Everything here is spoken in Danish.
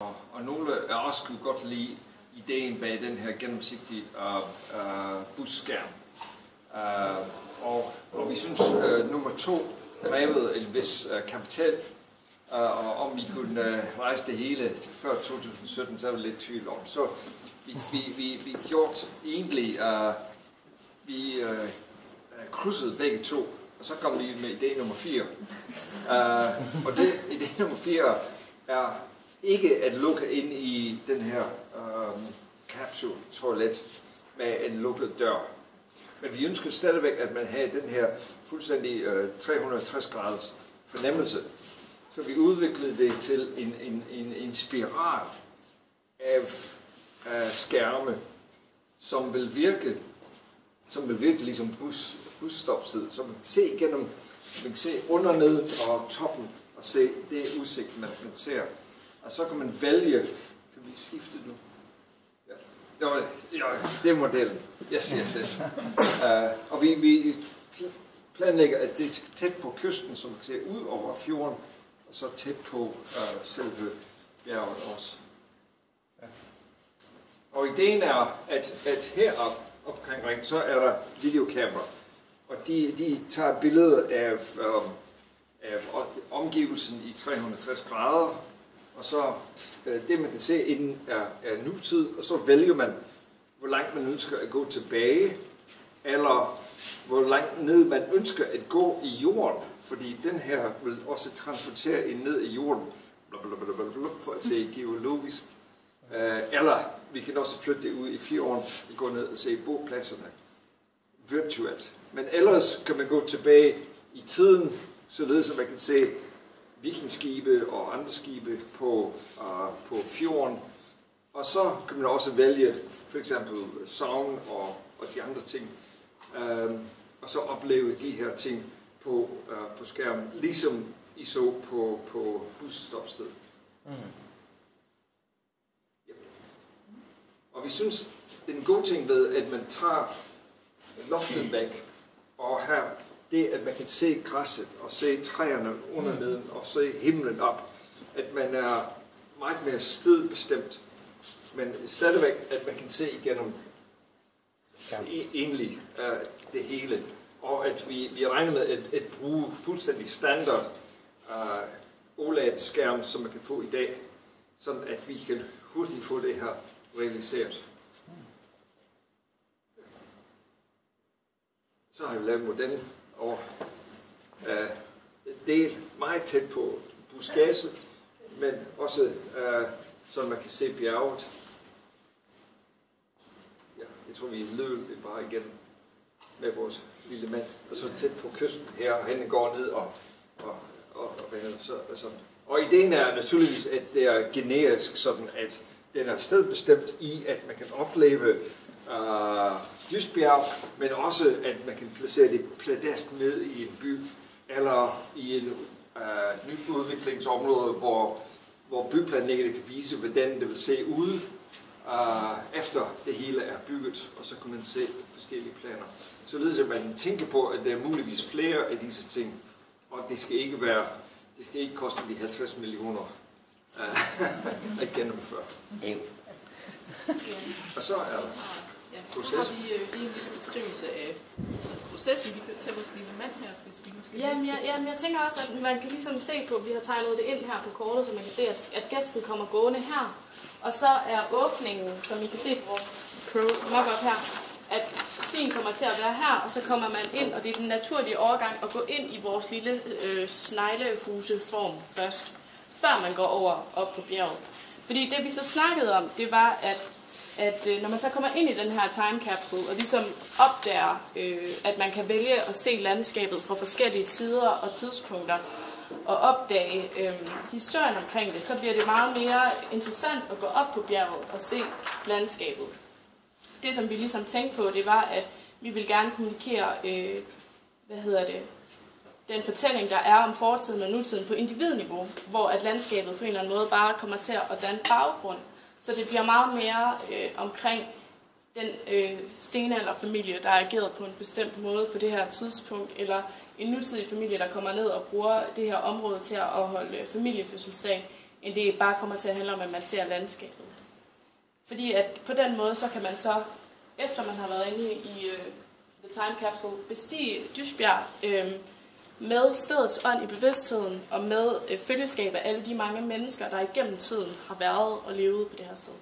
Og, og nogle af os kunne godt lide ideen bag den her gennemsigtige uh, uh, busskærm. Uh, og, og vi synes, uh, nummer to krævede en vis uh, kapital, uh, og om vi kunne uh, rejse det hele før 2017, så er vi lidt tvivl om. Så vi, vi, vi, vi gjorde egentlig, uh, vi uh, krydsede begge to, og så kom vi med idé nummer 4. Uh, og det, idé nummer 4 er ikke at lukke ind i den her um, capsule toilet med en lukket dør. Men vi ønsker stadigvæk, at man har den her fuldstændig øh, 360 graders fornemmelse. Så vi udviklede det til en, en, en, en spiral af af skærme, som vil virke som vil virke ligesom bus, busstopsted. Så man kan se igennem, man kan se under, ned og toppen, og se det udsigt, man, man ser. Og så kan man vælge, kan vi skifte nu? Ja, jo, ja det er modellen. Yes, yes, yes. Uh, og vi, vi planlægger, at det er tæt på kysten, man kan se ud over fjorden, og så tæt på uh, selve bjerget også. Og ideen er, at, at heroppe, omkring ring, så er der videokamera. Og de, de tager billeder af, øh, af omgivelsen i 360 grader, og så øh, det, man kan se inden er, er nutid, og så vælger man, hvor langt man ønsker at gå tilbage, eller hvor langt ned man ønsker at gå i jorden, fordi den her vil også transportere en ned i jorden, blablabla, for at se geologisk. Øh, eller vi kan også flytte det ud i fire år og gå ned og se bopladserne virtuelt. Men ellers kan man gå tilbage i tiden, således at man kan se vikingskibe og andre skibe på, uh, på fjorden. Og så kan man også vælge for eksempel savn og, og de andre ting. Um, og så opleve de her ting på, uh, på skærmen, ligesom I så på, på busstopstedet. Mm. Og vi synes, det er en god ting ved, at man tager loftet væk, og her, det at man kan se græsset, og se træerne under mm. neden, og se himlen op, at man er meget mere stedbestemt, men stadigvæk, at man kan se igennem egentlig uh, det hele. Og at vi, vi regner med at, at bruge fuldstændig standard uh, OLED-skærm, som man kan få i dag, sådan at vi kan hurtigt få det her realiseret. Så har vi lavet modellen og øh, del meget tæt på buskasse, men også øh, så man kan se bjerget. Ja, jeg tror, vi løb bare igen med vores lille mand, og så tæt på kysten her, og han går ned og, og, og, og, så, og sådan. Og ideen er naturligvis, at det er generisk sådan, at den er stedbestemt i, at man kan opleve uh, Lysbjerg, men også at man kan placere det pladask ned i en by, eller i en uh, nyt udviklingsområde, hvor, hvor byplanlæggerne kan vise, hvordan det vil se ud, uh, efter det hele er bygget, og så kan man se forskellige planer. Således at man tænker på, at der er muligvis flere af disse ting, og det skal ikke være, det skal ikke koste de 50 millioner uh, at gennemføre. Og så er der Ja, så har vi øh, lige en lille beskrivelse af processen. Vi kan tage vores lille mand her, hvis vi nu skal jamen, jeg, jamen, jeg tænker også, at man kan ligesom se på, vi har tegnet det ind her på kortet, så man kan se, at, at gæsten kommer gående her. Og så er åbningen, som I kan se på vores Pro mock her, at stien kommer til at være her, og så kommer man ind, og det er den naturlige overgang at gå ind i vores lille øh, sneglehuseform først, før man går over op på bjerget. Fordi det vi så snakkede om, det var, at at øh, når man så kommer ind i den her time capsule, og ligesom opdager, øh, at man kan vælge at se landskabet fra forskellige tider og tidspunkter, og opdage øh, historien omkring det, så bliver det meget mere interessant at gå op på bjerget og se landskabet. Det, som vi ligesom tænkte på, det var, at vi vil gerne kommunikere, øh, hvad hedder det, den fortælling, der er om fortiden og nutiden på individniveau, hvor at landskabet på en eller anden måde bare kommer til at danne baggrund så det bliver meget mere øh, omkring den øh, stenalderfamilie, der er ageret på en bestemt måde på det her tidspunkt, eller en nutidig familie, der kommer ned og bruger det her område til at holde øh, familiefødselsdag, end det bare kommer til at handle om, at man ser landskabet. Fordi at på den måde, så kan man så, efter man har været inde i øh, The Time Capsule, bestige Dysbjerg øh, med stedets ånd i bevidstheden og med øh, følgeskab af alle de mange mennesker, der igennem tiden har været og levet på det her sted.